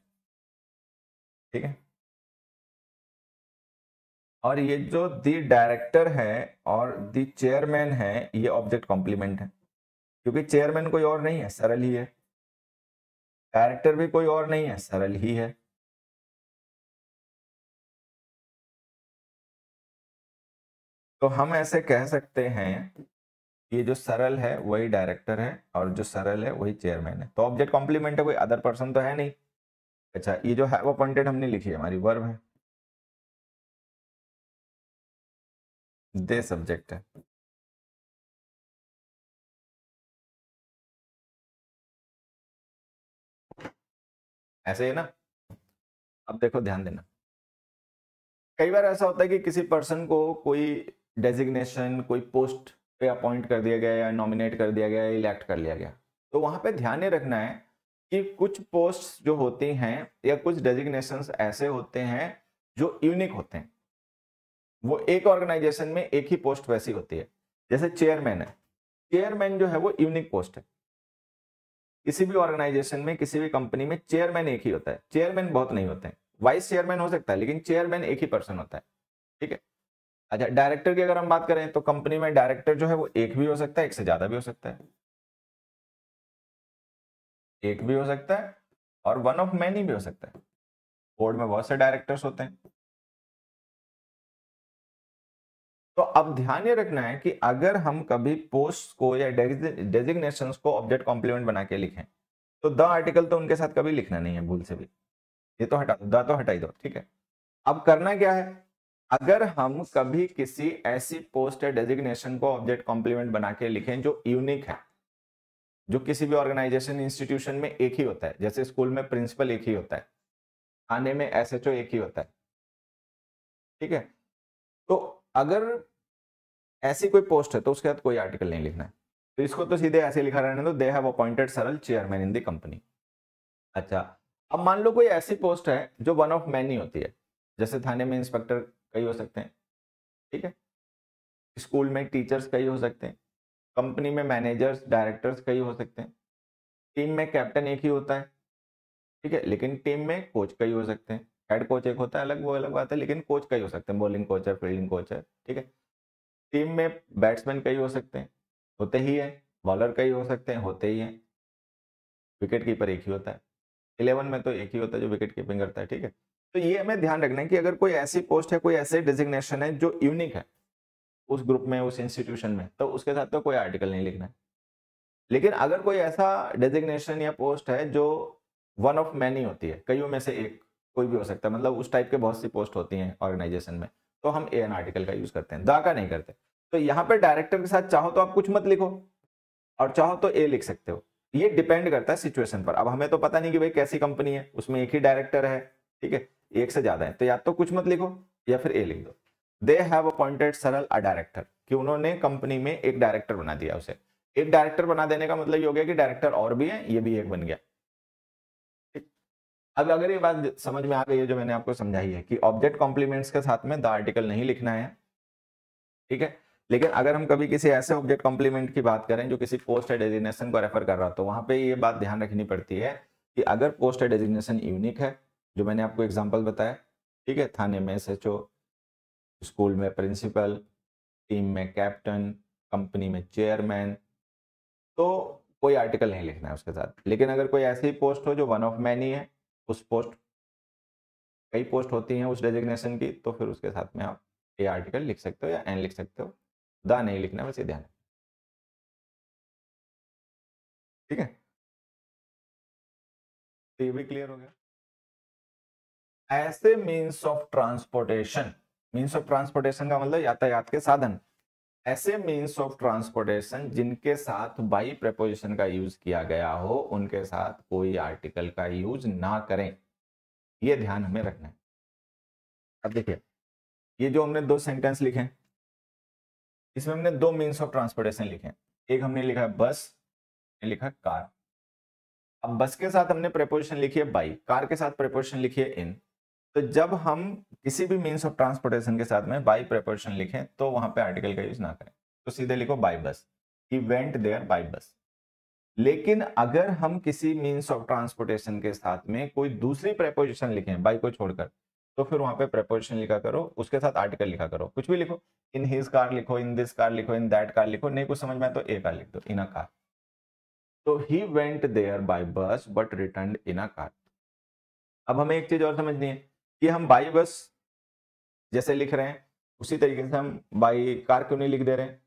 ठीक है? और ये जो दी डायरेक्टर है और दी चेयरमैन है, ये ऑब्जेक्ट कॉम्प्लीमेंट है। क्योंकि चेयरमैन कोई और नहीं है, सरल ही है। डायरेक्टर भी कोई और नहीं है, सरल ही है। तो हम ऐसे कह सकते हैं, ये जो सरल है, वही डायरेक्टर है और जो सरल है, वही चेयरमैन है। तो ऑब्जेक्ट कॉम्प्लीमेंट है, कोई अदर पर्सन तो है नहीं। अच्छा ये जो है, वो अपॉइंटेड हमने लिखी है, हमारी वर्ब है। दे सब्जेक्ट है। ऐसे है ना? अब देखो, ध्यान देना। कई बार ऐसा होता है कि किसी पर्सन को कोई डेजिग्नेशन, कोई पोस्ट पे अपॉइंट कर दिया गया या नॉमिनेट कर दिया गया या इलेक्ट कर लिया गया। तो वहाँ पे ध्यान रखना है कि कुछ पोस्ट जो होती हैं या कुछ डेजिग्नेशन ऐसे होते हैं जो यूनिक होते हैं। वो एक ऑर्गेनाइजेशन में एक ही पोस्ट वैसी होती है। जैसे चेयरमैन है। चेयरमैन जो है वो यूनिक पोस्ट है। किसी भी ऑर्गेनाइजेशन में, किसी भी कंपनी में चेयरमैन एक ही होता है। चेयरमैन बहुत नहीं होते हैं। वाइस चेयरमैन हो सकता है, लेकिन चेयरमैन एक ही पर्सन होता है। ठीक है? अच्छा डायरेक्टर की अगर हम बात करें तो कंपनी में डायरेक्टर जो है वो एक भी हो सकता है, एक से ज़्यादा भी हो सकता है। एक भी हो सकता है और वन ऑफ़ मैनी भी हो सकता है। बोर्ड में बहुत से डायरेक्टर्स होते हैं। तो अब ध्यान ये रखना है कि अगर हम कभी पोस्ट को या डेजिग्नेशन को ऑब्जेक्ट कॉम्प्लीमेंट बना के लिखें तो द आर्टिकल तो उनके साथ कभी लिखना नहीं है, भूल से भी। ये तो हटा दो द तो हटाई दो, ठीक है? अब करना क्या है? अगर हम कभी किसी ऐसी पोस्ट या डेजिग्नेशन को ऑब्जेक्ट कॉम्प्लीमेंट बना के लिखें जो यूनिक है, जो किसी भी ऑर्गेनाइजेशन इंस्टीट्यूशन में एक ही होता है, जैसे स्कूल में प्रिंसिपल एक ही होता है आने में एसएचओ एक ही होता है, ठीक है? तो अगर ऐसी कोई पोस्ट है तो उसके बाद कोई आर्टिकल नहीं लिखना है। तो इसको तो सीधे ऐसे लिखा रहने दो they have appointed Saral chairman in the company अच्छा अब मान लो कोई ऐसी पोस्ट है, जो वन ऑफ़ मैनी होती है। जैसे थाने में इंस्पेक्टर कई हो सकते हैं, ठीक है? स्कूल में टीचर्स कई हो सकते हैं कंपनी में मैनेजर्स डायरेक्टर्स कई हो सकते हैं। टीम में कैप्टन एक ही होता है, ठीक है? लेकिन टीम में कोच कई हो सकते हैं। हेड कोच एक होता है, अलग, वो अलग बात है, लेकिन कोच कई हो सकते हैं बॉलिंग कोच है फील्डिंग कोच है, ठीक है। टीम में बैट्समैन कई हो सकते हैं, होते ही है बॉलर कई हो सकते हैं, होते ही हैं। विकेट कीपर एक ही होता है इलेवन में तो एक ही होता है जो विकेट कीपिंग करता है, ठीक है। तो ये हमें ध्यान रखना है कि अगर कोई ऐसी पोस्ट है, कोई ऐसे डिजिग्नेशन है जो यूनिक है, उस ग्रुप में, उस इंस्टीट्यूशन में तो उसके साथ तो कोई आर्टिकल नहीं लिखना है। लेकिन अगर कोई ऐसा डेजिग्नेशन या पोस्ट है जो वन ऑफ़ मैनी होती है, कईयों में से एक कोई भी हो सकता है। मतलब उस टाइप के बहुत सी पोस्ट होती हैं ऑर्गेनाइजेशन में। तो हम ए एन आर्टिकल का यूज़ करते हैं। दा का नहीं करते। तो यहाँ पे डायरेक्टर के साथ चाहो तो आप कुछ मत लिखो और चाहो तो ए लिख सकते हो। ये डिपेंड करता है सिचुएशन पर। अब हमें तो पता नहीं कि भाई कैसी कंपनी है, उसमें एक ही डायरेक्टर है, ठीक है? एक से ज़्यादा है। तो या तो कुछ मत लिखो या फिर ए लिख दो। They have appointed Saral a director कि उन्होंने कंपनी में एक डायरेक्टर बना दिया उसे। एक डायरेक्टर बना देने का मतलब ये हो गया कि डायरेक्टर और भी है, ये भी एक बन गया। अब अगर ये बात समझ में आ गई है जो मैंने आपको समझाई है कि ऑब्जेक्ट कॉम्प्लीमेंट्स के साथ में द आर्टिकल नहीं लिखना है, ठीक है? लेकिन अगर हम कभी किसी ऐसे ऑब्जेक्ट कॉम्प्लीमेंट की बात करें जो किसी पोस्ट डेजिग्नेशन को रेफर कर रहा तो वहाँ पे ये बात ध्यान रखनी पड़ती है कि अगर पोस्ट डेजिग्नेशन यूनिक है, जो मैंने आपको एग्ज़ाम्पल बताया, ठीक है? थाने में एसएचओ स्कूल में प्रिंसिपल टीम में कैप्टन कंपनी में चेयरमैन तो कोई आर्टिकल नहीं लिखना है उसके साथ। लेकिन अगर कोई ऐसी पोस्ट हो जो वन ऑफ़ मैनी है उस पोस्ट, कई पोस्ट होती हैं उस डेजिग्नेशन की तो फिर उसके साथ में आप ए आर्टिकल लिख सकते हो या एन लिख सकते हो। द नहीं लिखना वैसे ध्यान ठीक है? तो ये भी क्लियर हो गया। ऐसे means of transportation means of transportation का मतलब यातायात के साधन। ऐसे मीन्स ऑफ़ ट्रांसपोर्टेशन जिनके साथ बाई प्रपोजिशन का यूज़ किया गया हो, उनके साथ कोई आर्टिकल का यूज़ ना करें। ये ध्यान हमें रखना है। अब देखिए, ये जो हमने दो सेंटेंस लिखे, इसमें हमने दो मीन्स ऑफ़ ट्रांसपोर्टेशन लिखे। हैं एक हमने लिखा है बस लिखा कार अब बस के साथ हमने प्रपोजिशन लिखी है बाई कार के साथ प्रपोजिशन लिखी है इन तो जब हम किसी भी मीन्स ऑफ़ ट्रांसपोर्टेशन के साथ में बाई प्रेपोर्शन लिखें तो वहाँ पे आर्टिकल का यूज़ ना करें। तो सीधे लिखो by bus he there by bus लेकिन अगर हम किसी मीन्स ऑफ़ ट्रांसपोर्टेशन के साथ में कोई दूसरी प्रेपोजिशन लिखें बाई को छोड़कर तो फिर वहाँ पे प्रेपोजिशन लिखा करो, उसके साथ आर्टिकल लिखा करो। कुछ भी लिखो। इन हिज कार लिखो इन दिस कार लिखो इन दैट कार लिखो। नहीं कुछ समझ में आए तो ए कार लिख दो इन अ कार तो he went there by bus but return in a car अब हमें एक चीज़ और समझनी है। कि हम बाई बस जैसे लिख रहे हैं, उसी तरीके से हम बाई कार क्यों नहीं लिख दे रहे हैं?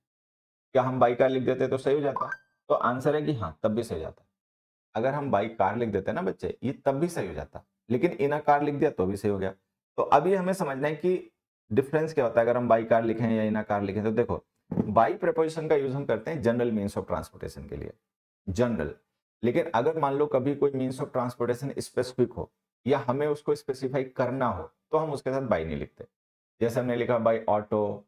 क्या हम बाई कार लिख देते तो सही हो जाता? तो आंसर है कि हाँ तब भी सही हो जाता। अगर हम बाई कार लिख देते ना बच्चे, ये तब भी सही हो जाता। लेकिन इना कार लिख दिया तो भी सही हो गया। तो अभी हमें समझना है कि डिफरेंस क्या होता है? अगर हम बाई कार लिखें या इना कार लिखें तो देखो बाई प्रपोजिशन का यूज़ हम करते हैं जनरल मीन्स ऑफ़ ट्रांसपोर्टेशन के लिए। जनरल लेकिन अगर मान लो कभी कोई मीन्स ऑफ़ ट्रांसपोर्टेशन स्पेसिफिक हो या हमें उसको स्पेसिफाई करना हो तो हम उसके साथ बाई नहीं लिखते। जैसे हमने लिखा by auto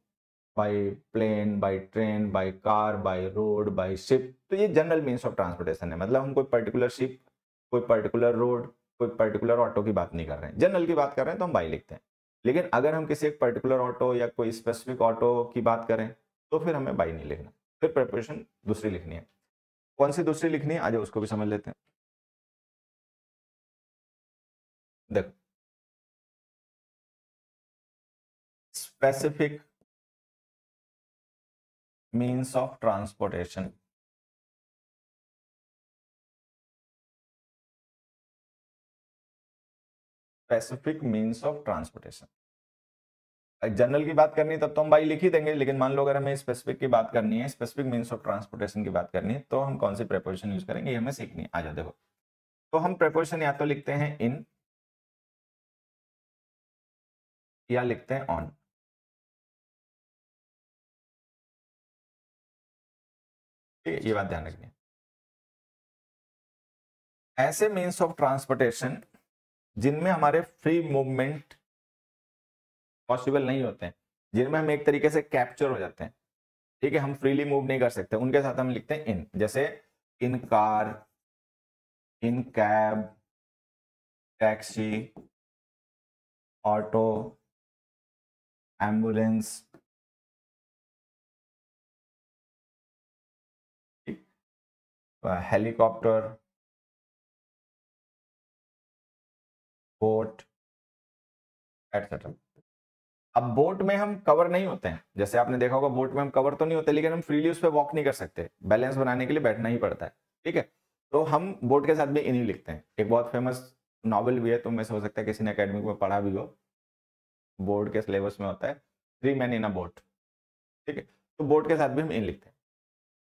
by plane by train by car by road by ship तो ये जनरल मीन्स ऑफ़ ट्रांसपोर्टेशन है। मतलब हम कोई पर्टिकुलर शिप कोई पर्टिकुलर रोड कोई पर्टिकुलर ऑटो की बात नहीं कर रहे हैं। जनरल की बात कर रहे हैं तो हम बाई लिखते हैं। लेकिन अगर हम किसी एक पर्टिकुलर ऑटो या कोई स्पेसिफिक ऑटो की बात करें तो फिर हमें बाई नहीं लिखना। फिर प्रिपरेशन दूसरी लिखनी है। कौन सी दूसरी लिखनी है? आज उसको भी समझ लेते हैं। देखो specific means of transportation specific means of transportation general की बात करनी है, तब तो हम भाई लिख ही देंगे, लेकिन मान लो अगर हमें स्पेसिफिक की बात करनी है स्पेसिफिक मीन्स ऑफ़ ट्रांसपोर्टेशन की बात करनी है तो हम कौन सी प्रेपोजिशन यूज़ करेंगे? ये हमें सीखनी है। आ जाओ, देखो। तो हम प्रेपोजिशन या तो लिखते हैं इन या लिखते हैं ऑन ये बात ध्यान रखनी है। ऐसे मीन्स ऑफ़ ट्रांसपोर्टेशन जिनमें हमारे फ्री मूवमेंट पॉसिबल नहीं होते हैं, जिनमें हम एक तरीके से कैप्चर हो जाते हैं। ठीक है, हम फ्रीली मूव नहीं कर सकते, उनके साथ हम लिखते हैं इन जैसे in car in cab taxi auto ambulance helicopter boat etcetera अब बोट में हम कवर नहीं होते हैं। जैसे आपने देखा होगा बोट में हम कवर तो नहीं होते, लेकिन हम फ्रीली उस पर वॉक नहीं कर सकते। बैलेंस बनाने के लिए बैठना ही पड़ता है, ठीक है? तो हम बोट के साथ भी इन्हीं लिखते हैं। एक बहुत फ़ेमस नॉवल भी है तो मैं से हो सकता है किसी ने अकेडमिक में पढ़ा भी हो। बोर्ड के सिलेबस में होता है three man in a boat ठीक है? तो बोट के साथ भी हम इन लिखते हैं।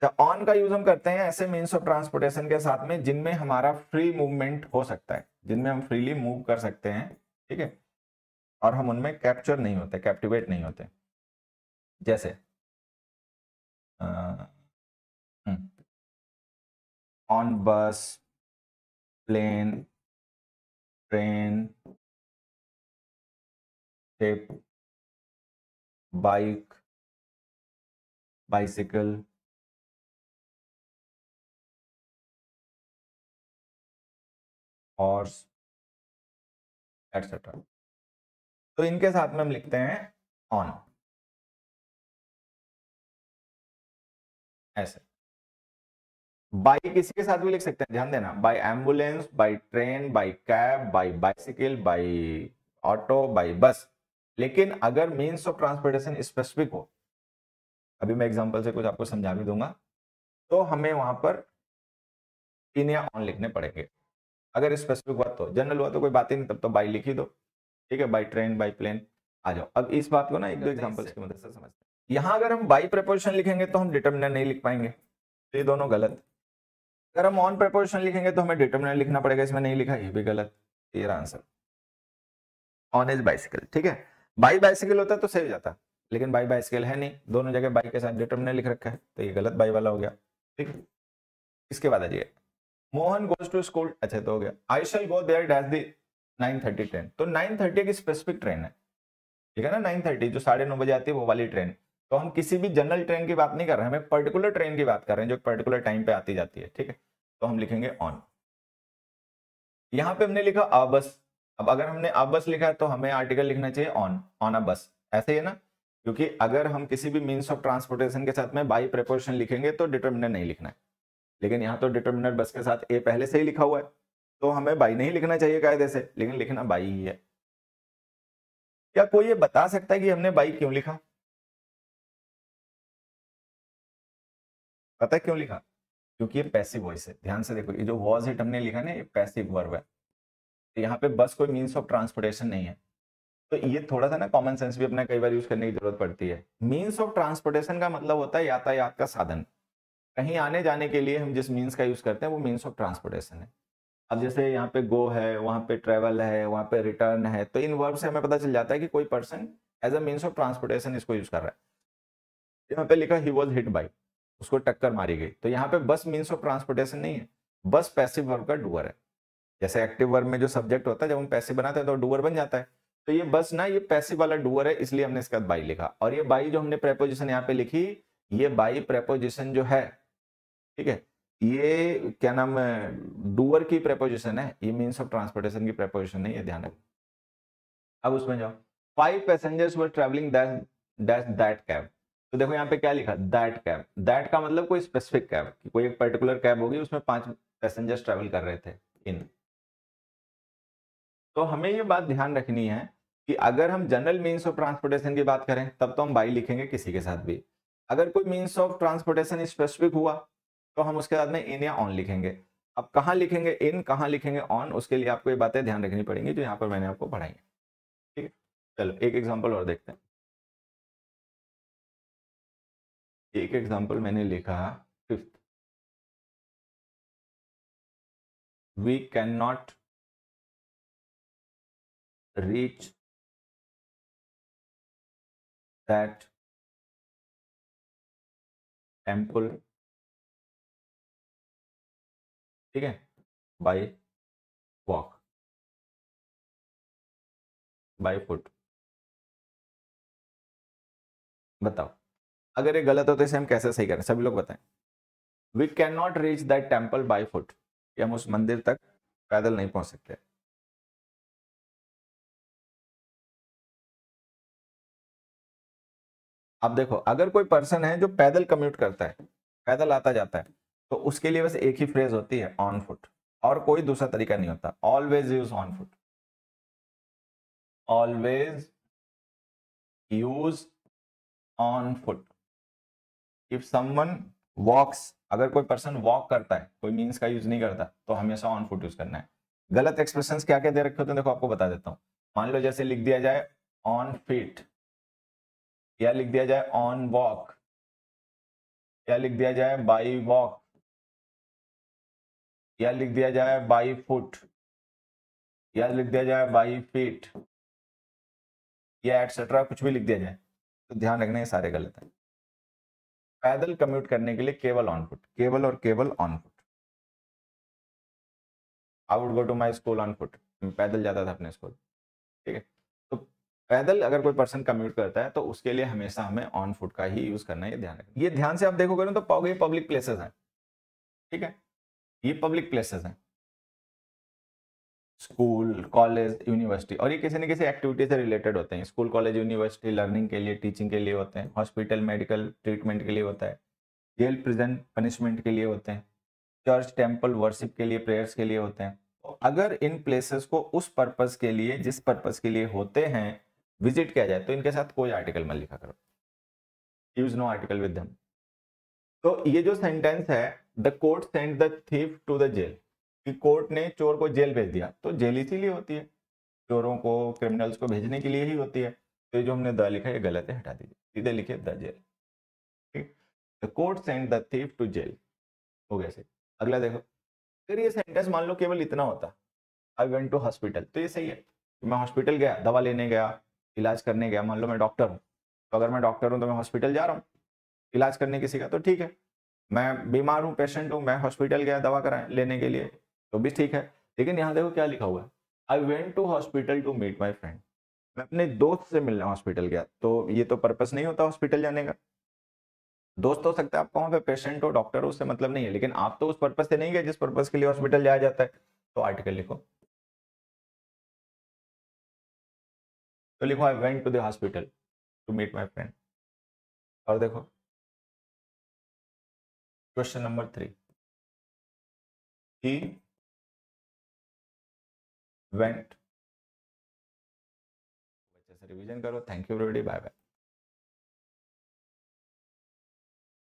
तो ऑन का यूज़ हम करते हैं ऐसे मीन्स ऑफ़ ट्रांसपोर्टेशन के साथ में, जिनमें हमारा फ्री मूवमेंट हो सकता है, जिनमें हम फ्रीली मूव कर सकते हैं, ठीक है? और हम उनमें कैप्चर नहीं होते कैप्टिवेट नहीं होते। जैसे on bus plane train ship bike, bicycle. Horse, etcetera. तो इनके साथ में हम लिखते हैं ऑन। ऐसे। बाई किसी के साथ भी लिख सकते हैं, ध्यान देना। By ambulance by train by cab by bicycle by auto by bus. लेकिन अगर मीन्स ऑफ़ ट्रांसपोर्टेशन स्पेसिफिक हो अभी मैं एग्जांपल से कुछ आपको समझा भी दूँगा तो हमें वहाँ पर इन या ऑन लिखने पड़ेंगे। अगर स्पेसिफिक हुआ तो जनरल हुआ तो कोई बात ही नहीं तब तो बाई लिख ही दो। ठीक है बाई ट्रेन बाई प्लेन आ जाओ। अब इस बात को ना एक दो एग्जाम्पल्स की मदद से समझते हैं। यहाँ अगर हम बाई प्रपोजिशन लिखेंगे तो हम डिटर्मिनर नहीं लिख पाएँगे। तो ये दोनों गलत। अगर हम ऑन प्रपोजिशन लिखेंगे तो हमें डिटर्मिनर लिखना पड़ेगा इसमें नहीं लिखा ये भी गलत। ये आंसर ऑन इज़ बाइसिकल ठीक है? बाई बाइसिकल होता तो सही हो जाता लेकिन बाई बाइसिकल है नहीं। दोनों जगह बाई के साथ डिटर्मिनर लिख रखा है तो ये गलत बाई वाला हो गया। ठीक? इसके बाद आ जाइए मोहन गोज टू स्कूल अच्छा तो हो गया। I shall go there dash the nine thirty train तो नाइन थर्टी एक स्पेसिफिक ट्रेन है। ठीक है ना? नाइन थर्टी जो साढ़े नौ बजे आती है, वो वाली ट्रेन तो हम किसी भी जनरल ट्रेन की बात नहीं कर रहे हैं हमें पर्टिकुलर ट्रेन की बात कर रहे हैं, जो पर्टिकुलर टाइम पे आती जाती है। ठीक है? तो हम लिखेंगे ऑन यहाँ पे हमने लिखा, आ अब अगर हमने आ बस लिखा है तो हमें आर्टिकल लिखना चाहिए ऑन ऑन अ बस ऐसे ही है ना? क्योंकि अगर हम किसी भी मीन्स ऑफ़ ट्रांसपोर्टेशन के साथ में बाई प्रेपोजिशन लिखेंगे तो डिटर्मिनर नहीं लिखना है। लेकिन यहाँ तो डिटर्मिनर बस के साथ ए पहले से ही लिखा हुआ है तो हमें बाई नहीं लिखना चाहिए कायदे से, लेकिन लिखना बाई ही है। क्या कोई ये बता सकता है कि हमने बाई क्यों लिखा? पता है क्यों लिखा? क्योंकि ये पैसिव वॉइस है। ध्यान से देखो, ये जो वॉज़ हिट हमने लिखा ना, ये पैसिव वर्ब है। यहाँ पे बस कोई मीन्स ऑफ़ ट्रांसपोर्टेशन नहीं है। तो ये थोड़ा सा ना कॉमन सेंस भी अपना कई बार यूज़ करने की ज़रूरत पड़ती है। मीन्स ऑफ़ ट्रांसपोर्टेशन का मतलब होता है यातायात का साधन। कहीं आने जाने के लिए हम जिस मीन्स का यूज़ करते हैं वो मीन्स ऑफ़ ट्रांसपोर्टेशन है। अब जैसे यहाँ पे गो है, वहाँ पे ट्रेवल है, वहाँ पे रिटर्न है तो इन वर्ब से हमें पता चल जाता है कि कोई person as a means of transportation इसको यूज़ कर रहा है। यहाँ पे लिखा ही वॉज़ हिट बाई उसको टक्कर मारी गई। तो यहाँ पे बस मीन्स ऑफ़ ट्रांसपोर्टेशन नहीं है। बस पैसिव वर्ब का डुअर है। जैसे एक्टिव वर्ब में जो सब्जेक्ट होता है, जब हम पैसे बनाते हैं तो डूअर बन जाता है। तो ये बस ना, ये पैसे वाला डूअर है, इसलिए हमने इसका बाई लिखा। और ये बाई जो हमने प्रेपोजिशन यहाँ पे लिखी, ये बाई प्रेपोजिशन जो है, ठीक है, ये क्या नाम डूअर की प्रेपोजिशन है, ये मीन्स ऑफ़ ट्रांसपोर्टेशन की प्रेपोजिशन है, ध्यान रखना अब उसमें जाओ। Five passengers were travelling that that cab तो देखो यहाँ पे क्या लिखा दैट कैब दैट का मतलब कोई स्पेसिफिक कैब कोई एक पर्टिकुलर कैब होगी, उसमें पाँच पैसेंजर्स ट्रेवल कर रहे थे इन तो हमें ये बात ध्यान रखनी है कि अगर हम जनरल मीन्स ऑफ़ ट्रांसपोर्टेशन की बात करें, तब तो हम बाई लिखेंगे किसी के साथ भी। अगर कोई मीन्स ऑफ़ ट्रांसपोर्टेशन स्पेसिफिक हुआ तो हम उसके साथ में इन या ऑन लिखेंगे। अब कहाँ लिखेंगे इन कहाँ लिखेंगे ऑन उसके लिए आपको ये बातें ध्यान रखनी पड़ेंगी जो यहाँ पर मैंने आपको पढ़ाई है। ठीक है? चलो, एक एग्ज़ाम्पल और देखते हैं। एक एग्ज़ाम्पल मैंने लिखा fifth we can not reach that temple, ठीक है? बाय वॉक बाय फुट बताओ। अगर ये गलत हो तो इसे हम कैसे सही करें? सभी लोग बताएँ। We can not reach that temple by foot हम उस मंदिर तक पैदल नहीं पहुँच सकते। अब देखो, अगर कोई पर्सन है जो पैदल कम्यूट करता है, पैदल आता जाता है तो उसके लिए बस एक ही फ्रेज होती है ऑन फुट और कोई दूसरा तरीका नहीं होता। Always use on foot always use on foot if someone walks अगर कोई पर्सन वॉक करता है, कोई मीन्स का यूज़ नहीं करता तो हमेशा ऑन फुट यूज़ करना है। गलत एक्सप्रेशन क्या क्या दे रखे होते हैं, देखो आपको बता देता हूँ। मान लो जैसे लिख दिया जाए ऑन फीट या लिख दिया जाए? ऑन वॉक या लिख दिया जाए? बाई वॉक या लिख दिया जाए? बाई फुट या लिख दिया जाए? बाई फीट या एटसेट्रा कुछ भी लिख दिया जाए। तो ध्यान रखना ये सारे गलत है। पैदल कम्यूट करने के लिए केवल ऑन फुट केवल और केवल on foot I would go to my school on foot पैदल जाता था अपने स्कूल ठीक है? पैदल अगर कोई पर्सन कम्यूट करता है तो उसके लिए हमेशा हमें ऑन फुट का ही यूज़ करना है ध्यान रखना ये ध्यान से आप देखोगे ना तो पाओगे पब्लिक प्लेसेस हैं। ठीक है? ये पब्लिक प्लेसेस हैं। स्कूल कॉलेज यूनिवर्सिटी और ये किसी न किसी एक्टिविटी से रिलेटेड होते हैं। स्कूल कॉलेज यूनिवर्सिटी लर्निंग के लिए टीचिंग के लिए होते हैं। हॉस्पिटल मेडिकल ट्रीटमेंट के लिए होता है। जेल प्रिजन पनिशमेंट के लिए होते हैं। चर्च टेंपल वर्शिप के लिए प्रेयर्स के लिए होते हैं। तो अगर इन प्लेसेस को उस पर्पज के लिए, जिस पर्पज के लिए होते हैं विज़िट किया जाए तो इनके साथ कोई आर्टिकल मत लिखा करो। Use no article with them तो ये जो सेंटेंस है the court send the thief to the jail कि कोर्ट ने चोर को जेल भेज दिया तो जेल इसीलिए होती है। चोरों को क्रिमिनल्स को भेजने के लिए ही होती है। तो ये जो हमने द लिखा है गलत है, हटा दीजिए। सीधे लिखे द जेल ठीक? The court send the thief to jail हो गया सही। अगला देखो। अगर ये सेंटेंस मान लो केवल इतना होता। आई वेंट टू हॉस्पिटल तो ये सही है। मैं हॉस्पिटल गया, दवा लेने गया। इलाज करने गया, मान लो मैं डॉक्टर हूँ तो अगर मैं डॉक्टर हूँ तो मैं हॉस्पिटल जा रहा हूँ, इलाज करने किसी का तो ठीक है। मैं बीमार हूँ, पेशेंट हूँ, मैं हॉस्पिटल गया दवा कराए लेने के लिए तो भी ठीक है। लेकिन यहाँ देखो क्या लिखा हुआ है I went to hospital to meet my friend मैं अपने दोस्त से मिलने हॉस्पिटल गया तो ये तो पर्पस नहीं होता हॉस्पिटल जाने का। दोस्त हो सकता है आप कौन पे पेशेंट हो डॉक्टर हो, उससे मतलब नहीं है, लेकिन आप तो उस पर्पज से नहीं गए जिस पर्पज के लिए हॉस्पिटल जाया जाता है। तो आर्टिकल लिखो। तो लिखो I went to the hospital to meet my friend और देखो question number three he went से रिवीजन करो thank you everybody bye bye